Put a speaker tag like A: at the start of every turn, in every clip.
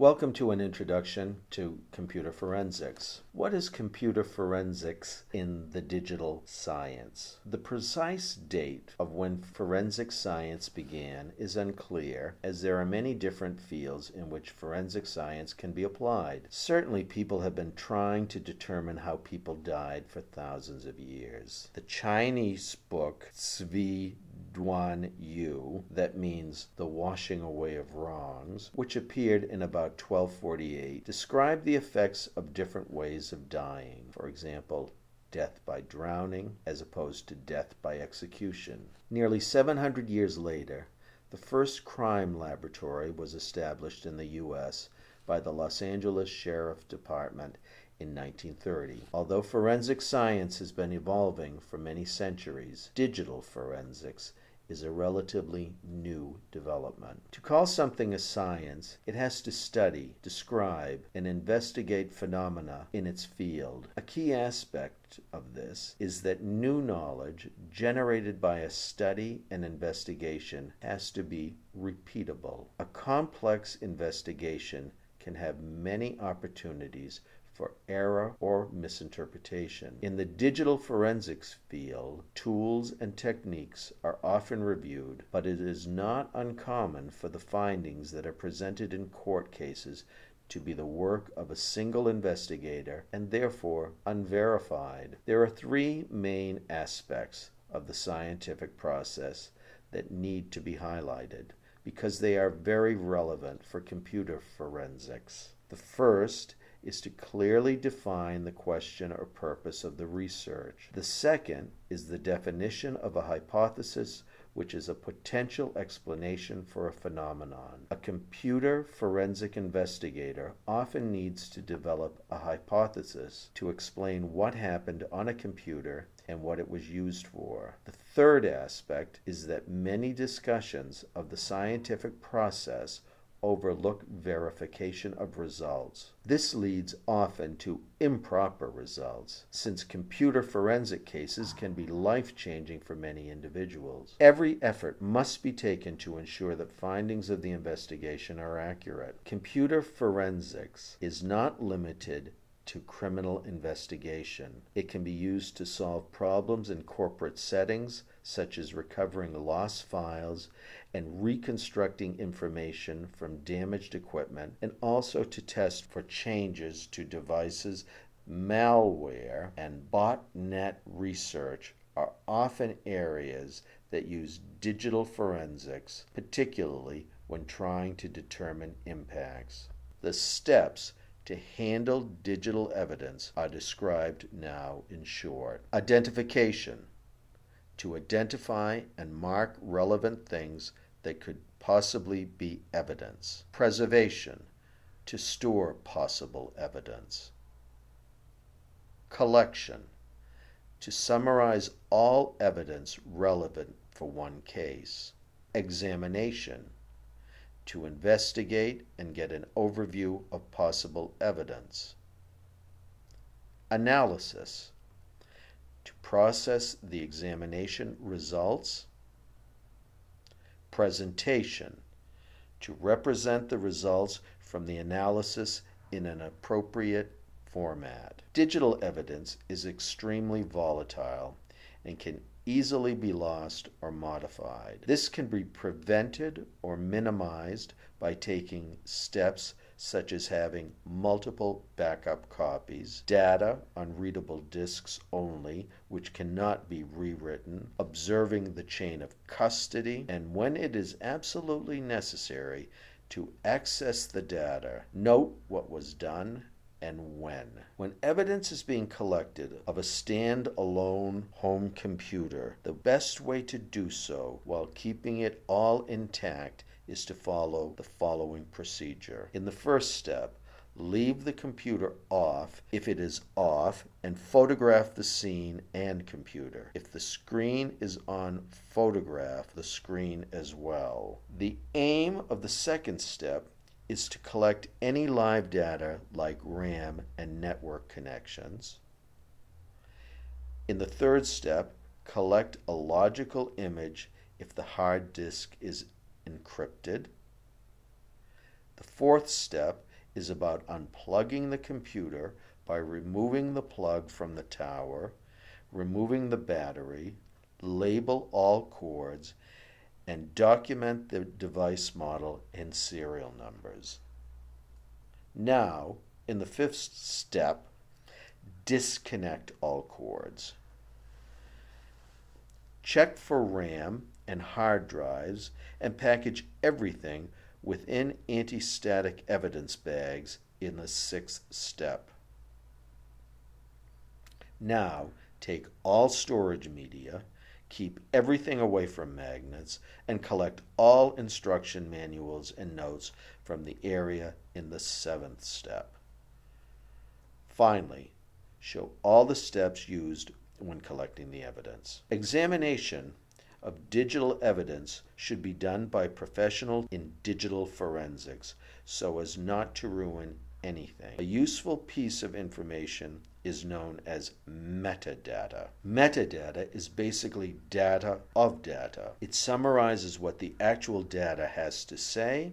A: Welcome to an introduction to computer forensics. What is computer forensics in the digital science? The precise date of when forensic science began is unclear, as there are many different fields in which forensic science can be applied. Certainly, people have been trying to determine how people died for thousands of years. The Chinese book Hsi Duan Yu, that means the washing away of wrongs, which appeared in about 1248, described the effects of different ways of dying. For example, death by drowning as opposed to death by execution. Nearly 700 years later, the first crime laboratory was established in the U.S. by the Los Angeles Sheriff Department in 1930. Although forensic science has been evolving for many centuries, digital forensics is a relatively new development. To call something a science, it has to study, describe, and investigate phenomena in its field. A key aspect of this is that new knowledge generated by a study and investigation has to be repeatable. A complex investigation can have many opportunities for error or misinterpretation. In the digital forensics field, tools and techniques are often reviewed, but it is not uncommon for the findings that are presented in court cases to be the work of a single investigator and therefore unverified. There are three main aspects of the scientific process that need to be highlighted because they are very relevant for computer forensics. The first is to clearly define the question or purpose of the research. The second is the definition of a hypothesis, which is a potential explanation for a phenomenon. A computer forensic investigator often needs to develop a hypothesis to explain what happened on a computer and what it was used for. The third aspect is that many discussions of the scientific process overlook verification of results. This leads often to improper results, since computer forensic cases can be life changing for many individuals. Every effort must be taken to ensure that findings of the investigation are accurate. Computer forensics is not limited to criminal investigation. It can be used to solve problems in corporate settings, such as recovering lost files and reconstructing information from damaged equipment, and also to test for changes to devices. Malware and botnet research are often areas that use digital forensics, particularly when trying to determine impacts. The steps to handle digital evidence are described now in short. Identification to identify and mark relevant things that could possibly be evidence. Preservation to store possible evidence. Collection to summarize all evidence relevant for one case. Examination to investigate and get an overview of possible evidence. Analysis to process the examination results. Presentation to represent the results from the analysis in an appropriate format. Digital evidence is extremely volatile and can easily be lost or modified. This can be prevented or minimized by taking steps such as having multiple backup copies, data on readable disks only, which cannot be rewritten, observing the chain of custody, and when it is absolutely necessary, to access the data, note what was done and when. When evidence is being collected of a stand-alone home computer, the best way to do so while keeping it all intact is to follow the following procedure. In the first step, leave the computer off if it is off and photograph the scene and computer. If the screen is on, photograph the screen as well. The aim of the second step is to collect any live data like RAM and network connections. In the third step, collect a logical image if the hard disk is encrypted. The fourth step is about unplugging the computer by removing the plug from the tower, removing the battery, label all cords, and document the device model and serial numbers. Now, in the fifth step, disconnect all cords. Check for RAM and hard drives and package everything within anti-static evidence bags in the sixth step. Now, take all storage media, keep everything away from magnets, and collect all instruction manuals and notes from the area in the seventh step. Finally, show all the steps used when collecting the evidence. Examination of digital evidence should be done by professionals in digital forensics so as not to ruin anything. A useful piece of information is known as metadata. Metadata is basically data of data. It summarizes what the actual data has to say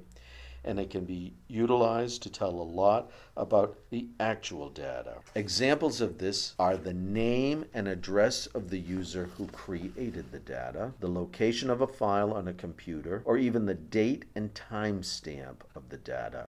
A: and it can be utilized to tell a lot about the actual data. Examples of this are the name and address of the user who created the data, the location of a file on a computer, or even the date and time stamp of the data.